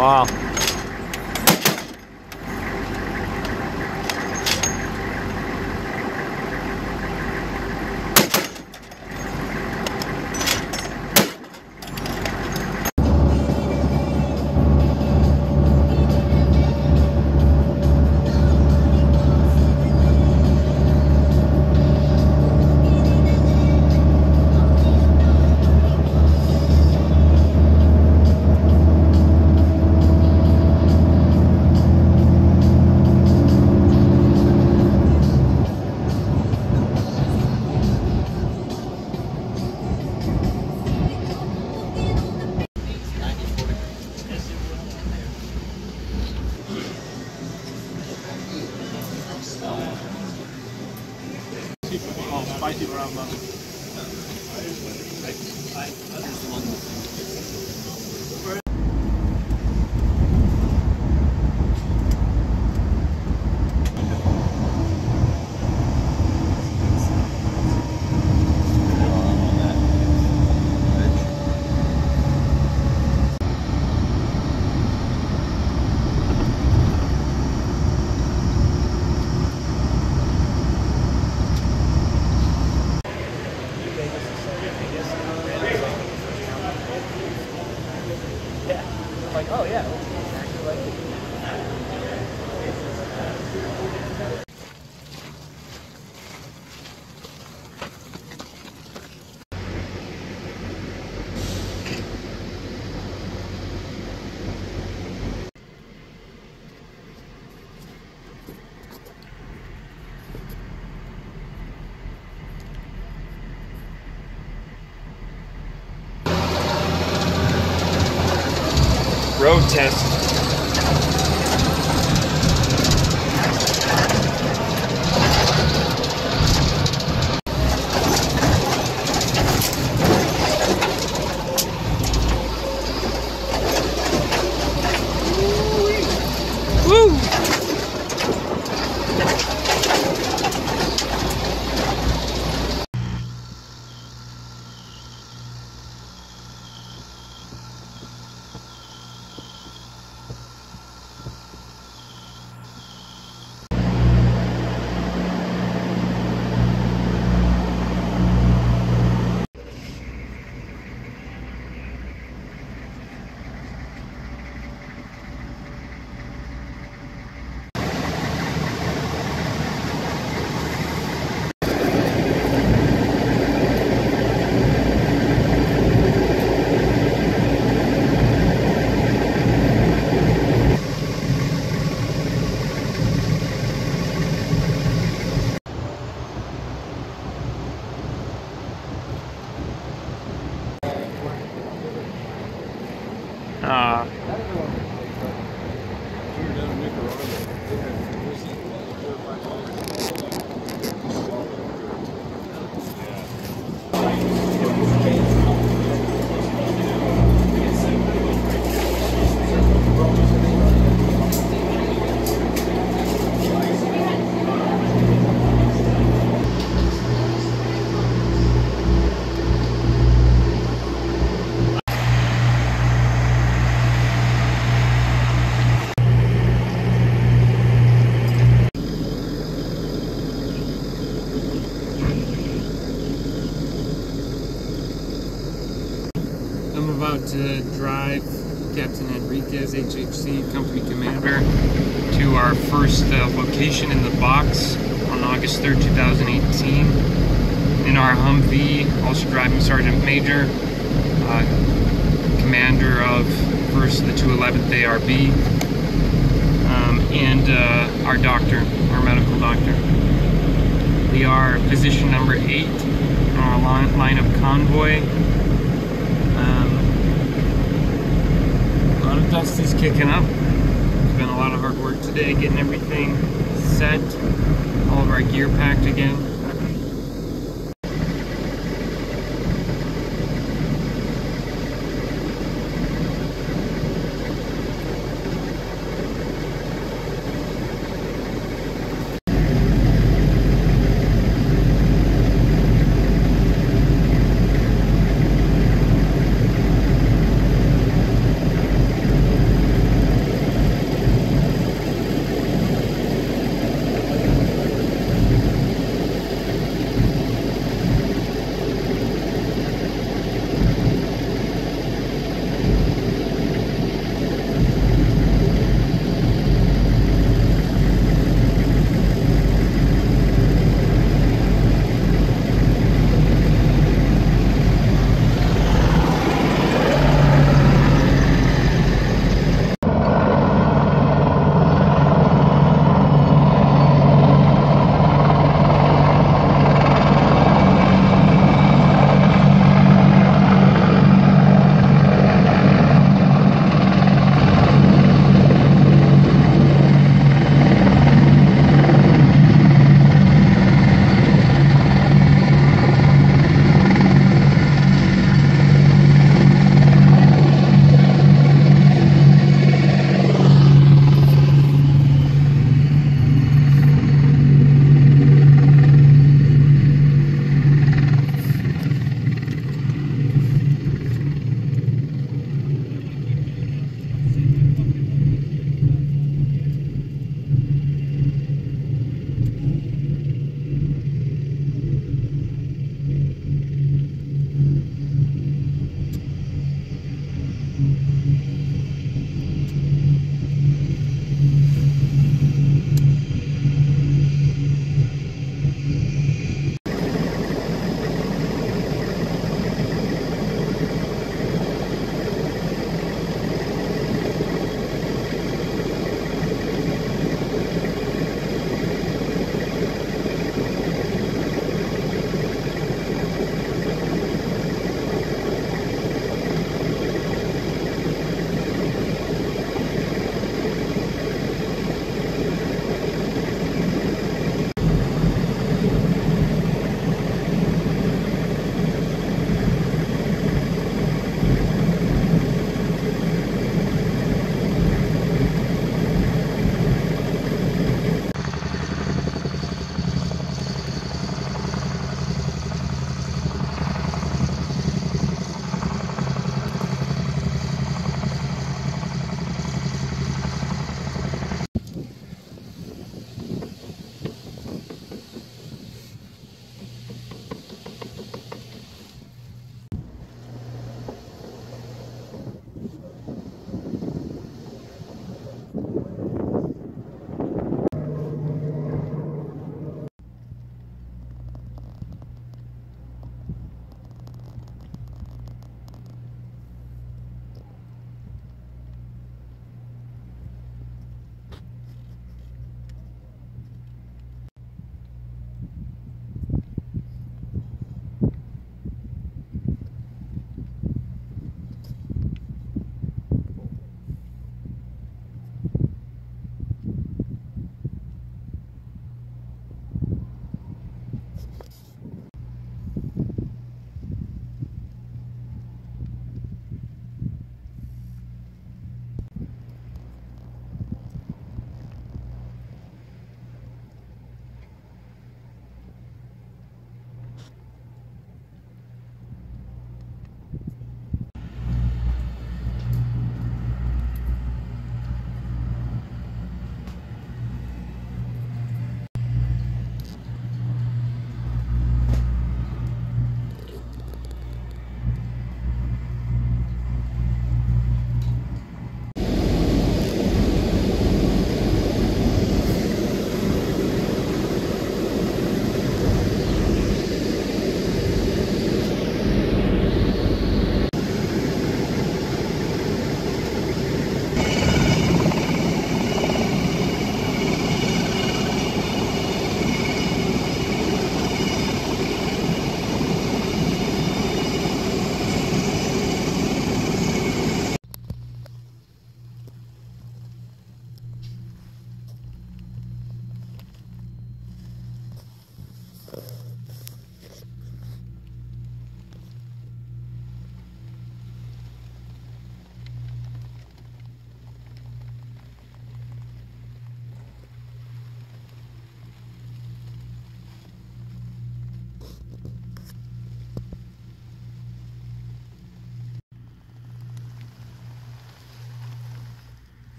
Wow. Test. Ah. To drive Captain Enriquez, HHC Company Commander, to our first uh, location in the box on August 3rd, 2018. In our Humvee, also driving Sergeant Major, uh, Commander of 1st the 211th ARB, um, and uh, our doctor, our medical doctor. We are position number 8 on our line, line of convoy. Um, a lot of dust is kicking up. It's been a lot of hard work today getting everything set, all of our gear packed again.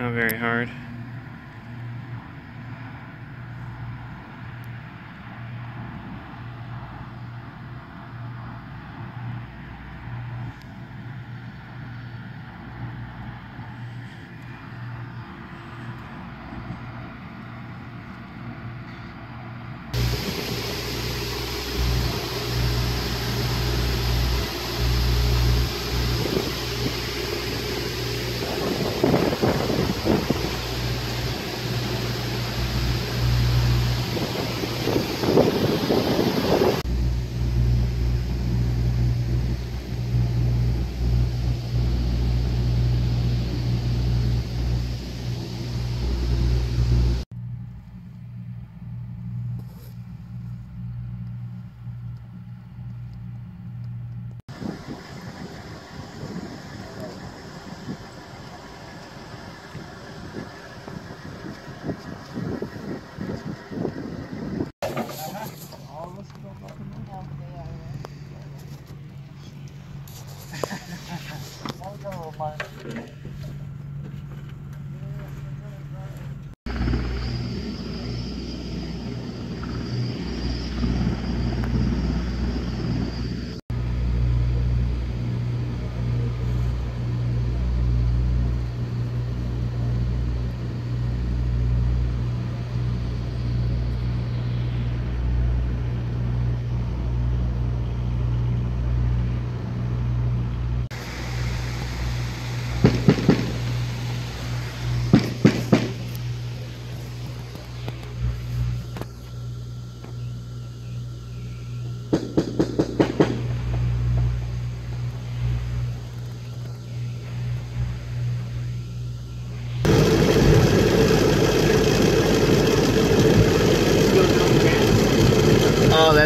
Not very hard.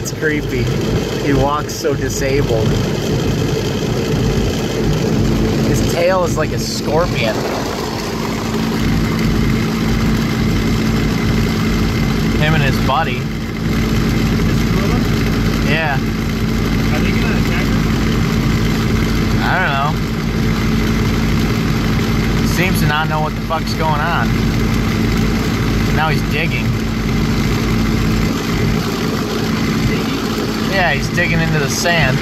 That's creepy. He walks so disabled. His tail is like a scorpion. Him and his buddy. Yeah, Are they gonna attack us? I don't know. Seems to not know what the fuck's going on. Now he's digging. Yeah, he's digging into the sand.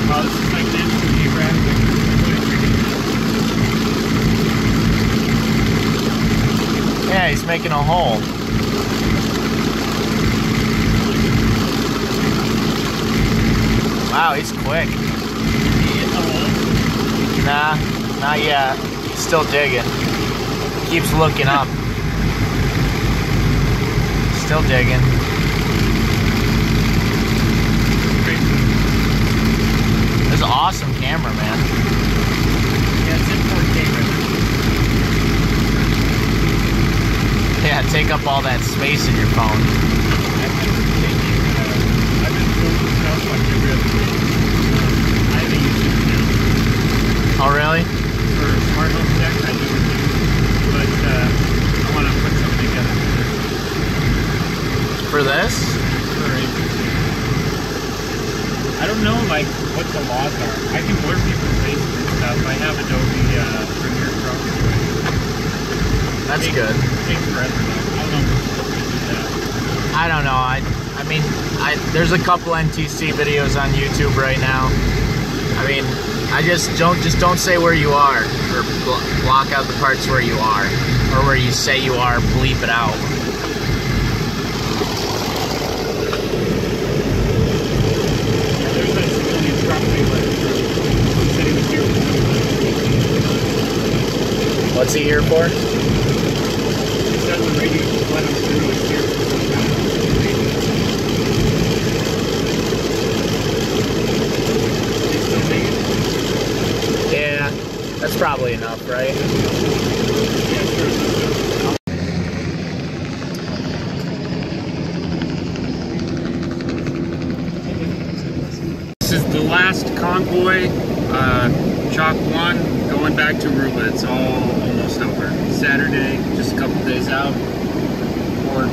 Yeah, he's making a hole. Wow, he's quick. Nah, not yet. He's still digging. Keeps looking up. Still digging. This is an awesome camera, man. Yeah, it's in 4K resolution. Yeah, take up all that space in your phone. I've been taking, uh, I've been filming stuff like every other day. I have a YouTube channel Oh, really? for smart home tech. I do but uh, I want to put something together For this. For I don't know like what the laws are. I can blur people's faces and stuff. I have Adobe uh, Premiere Pro. That's Take- good. Takes forever though. I don't know if we're supposed to do that. I don't know. I I mean, I there's a couple NTC videos on YouTube right now. I mean, I just don't just don't say where you are or bl- block out the parts where you are or where you say you are. Bleep it out. Yeah, there's that civilian truck they let he said he was here for something. What's he here for? He said the radio just let him through. He's here for some kind of reason. They still make it? Yeah, that's probably enough, right? This is the last convoy, uh, Chalk 1, going back to Aruba. It's all. Saturday, just a couple days out. Or